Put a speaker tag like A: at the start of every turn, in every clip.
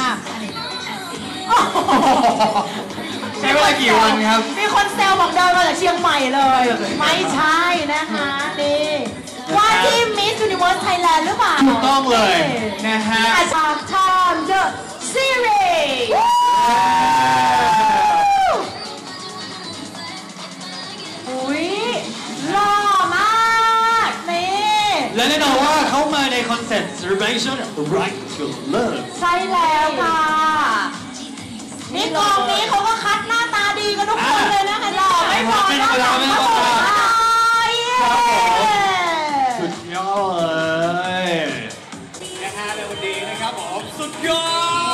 A: ค่ะใช้เวลากี่วันครับ
B: มีคนแซวบอกเดินมาจากเชียงใหม่เลย ไม่ใช่นะคะนี่ว่าที่มิส s u นิเว r ร์สไทยแลนด์หรือเปล่า
A: ถูกต้องเลยนะฮะ
B: อาชาทอม The Series น่
A: นอนว่าเขามาในคอนเซ็ปต์ celebration right to love
B: ใช่แล้วค่ะนี่กองนี้เขาก็คัดหน้าตาดีกันทุกคนเลยนะคะหล่อไม่พอ
A: ไม่
B: น
A: ธร
B: อก
A: รมดา
B: จาก
A: ไม่ธรรมดา
B: เย้
A: ครับผมสุดยอดเลยนะฮะในวันนี้นะครับผมสุดยอด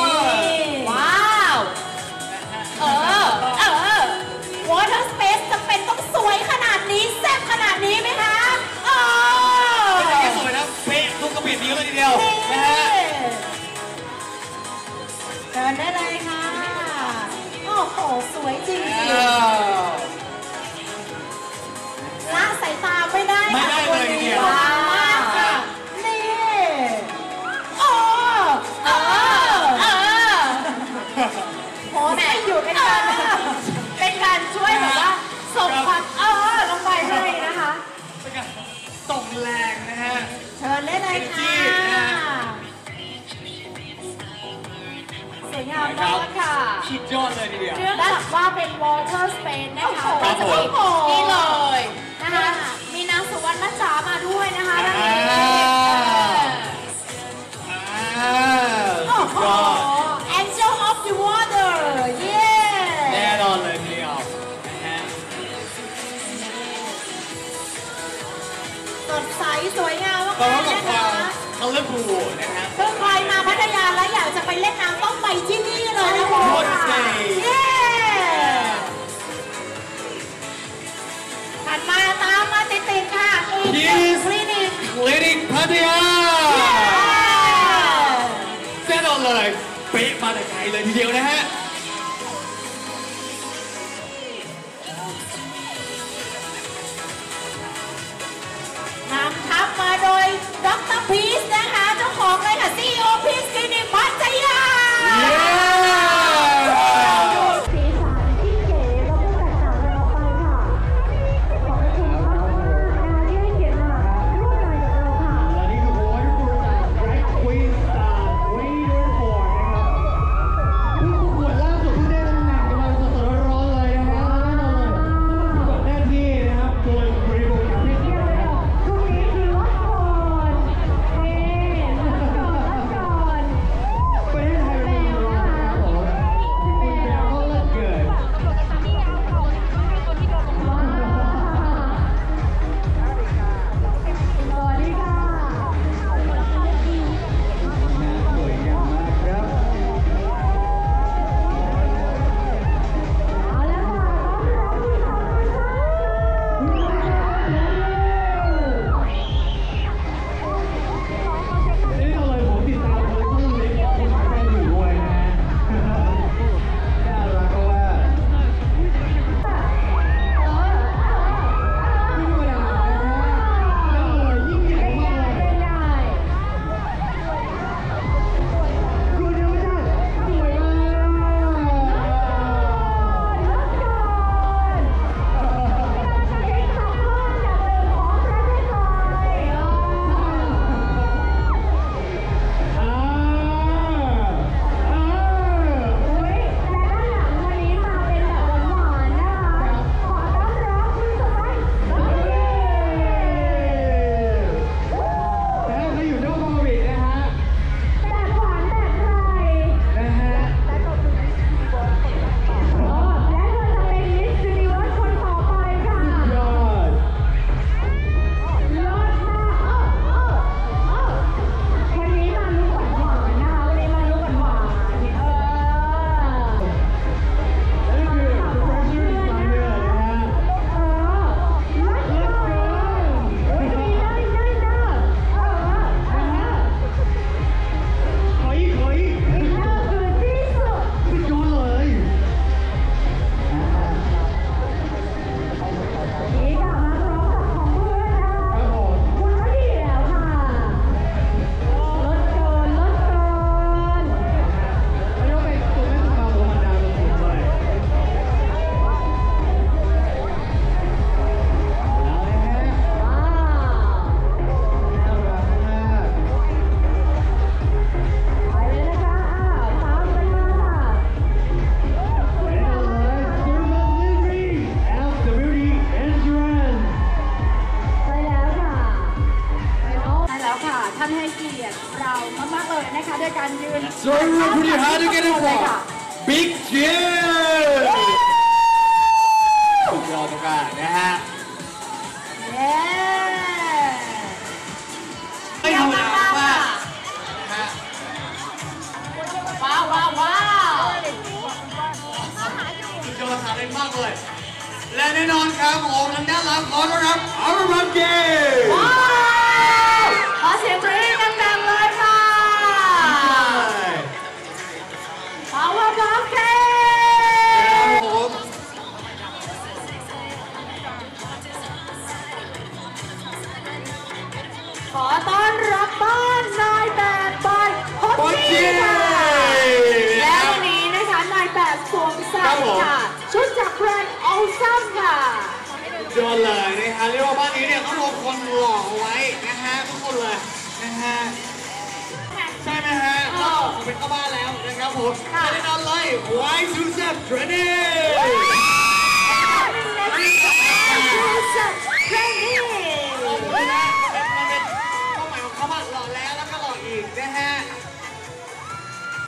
B: สวยจริง
A: อ้าว
B: ๆละสายตาไม่ได้
A: ไม่
B: ค่ะ
A: ได้เลยทีเดียว
B: ว้าวมากค่ะนี่โอ้เออเออโหแม่อยู่เป็นการเป็นการช่วยแบบว่าส่งความเออลงไปให้นะคะ
A: เป็นไงส่งแรงนะฮะ
B: เชิญได้เลยค่ะามมากค่ะ
A: สุดยอดเลยทีเดียว
C: เนื่องจากว่าเป็น water space นะคะ
B: โอ้โห
C: ก็จะมี
B: โอ้โห
C: นี่เลยนะคะ มีนางสุวรรณจ๋ามาด้วยนะคะนางเอก
A: อ่า
B: โอ้
A: สุด
B: โห
A: ยอด
B: Angel of the Water เย้
A: แน่นอนเลยทีเดียวนะฮะ
B: สดใสสวยงามมาก
A: พร้อม
B: ๆ
A: กับ
B: นะ
A: ควา
B: คะ
A: ม colorful นะฮะ
B: คือใครมา พัทยาแล้วอยากจะไปเล่นน้ำต้องไปที่นี่เลยนะคุณ
A: Water Space
B: เย้ถัดมาตามมาติดๆค่ะอีกหนึ่ง
A: Yes
B: คลินิก
A: Clinic พัทยาแน่นอนเลยเป๊ะมาแต่ไกลเลยทีเดียวนะฮะ
D: และ
E: แน่น
A: อนครับผมทางด้านหลังขอต้อนรับอาร์รัมเกม
C: ยอดเลยนะ
A: ฮะเรียกว่าบ้านนี้เนี่ยต้องรวมคนหล่อเอาไว้นะฮะทุกคนเลยนะฮะใช่ไหมฮะก็ผมเป็นเข้าบ้านแล้วนะครับผม
C: ค่ะ
A: และแน่นอนเลย Y to Z Training
C: เมั
A: นเป็นมันเป็นเป้าหมายของเขาว่าหล่อแล้วแล้วก็หล่ออีกนะฮะ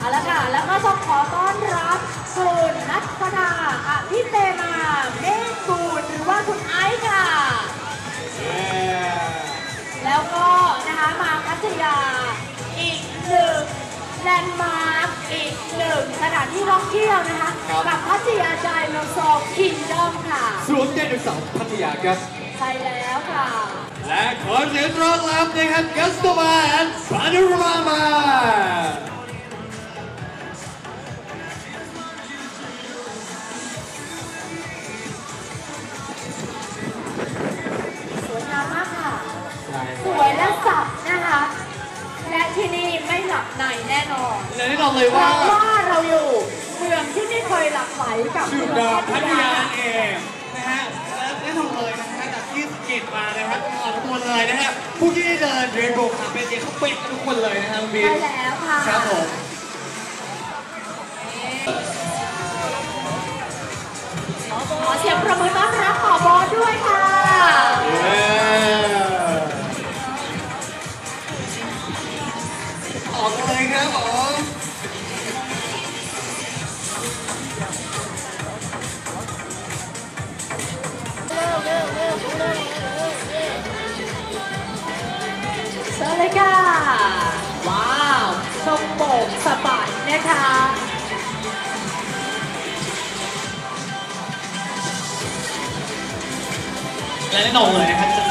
C: อาละค่ะ แล้วก็ต้องขอต้อนรับคุณนัทพดาอภิเตมาเมฆกูลหรือว่าคุณไอซ์ค่ะ แล้วก็นะคะมาพัทยาอีกหนึ่ง landmark อีกหนึ่งสถานที่ท่องเที่ยวนะคะ
A: ครับ
C: กับพัทยาไดโนเสาร์ Kingdom ค่ะ
A: สวนไดโนเสาร์พัทยาครับ
C: ใช่แล้วค่ะ
A: และขอเสียงต้อนรับนะครับกัสโตมานปานุรามา
C: ที่นี่ไม่หลับในแน่นอน
A: และแน่นอนเลย
C: เพ
A: ว่า
C: ราะว่าเราอยู่เมืองที่ไม่เคยหลับไหลกับ
A: ชื่อ
C: เมื
A: ดา
C: อง
A: วพัทยานั่นเองนะฮะและแน่นอนเลยนะฮะจากที่สเก็ตมานะครับออกตัวเลยนะฮะผู้ที่ได้เดินเรนโบว์คาเฟ่เนี่ยเขาเป๊ะกันทุกคนเลยนะฮะน้องบี
C: ใช่
A: ม
C: แล้วค่ะ
A: ครับผม
C: ขอเสียงประมือต้อนรับขอบอสด้วยค่ะ
A: และแน่นอนเลยนะครับจะ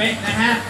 A: เข้ามาพร้อมกับความจัดเต็มนะฮะความเป๊ะนะฮะ